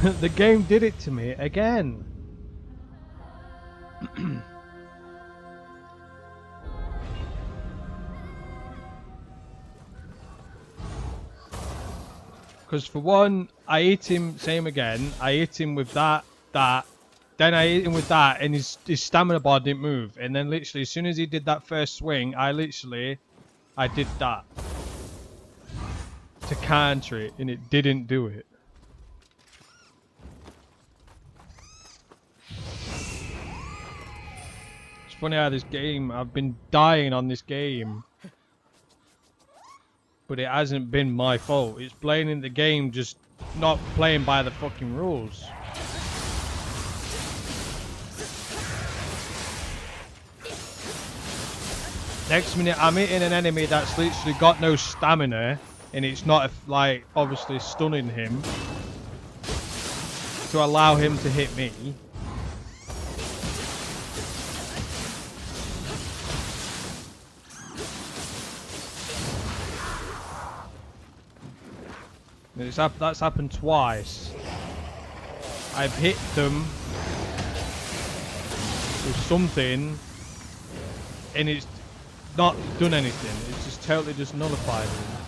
the game did it to me again. Because for one, I hit him, same again. I hit him with that, that. Then I hit him with that, and his, his stamina bar didn't move. And then literally, as soon as he did that first swing, I literally, I did that. To counter it, and it didn't do it. Funny how this game, I've been dying on this game. But it hasn't been my fault. It's blaming the game just not playing by the fucking rules. Next minute I'm hitting an enemy that's literally got no stamina and it's not like obviously stunning him to allow him to hit me. It's hap that's happened twice. I've hit them with something and it's not done anything. It's just totally just nullified them.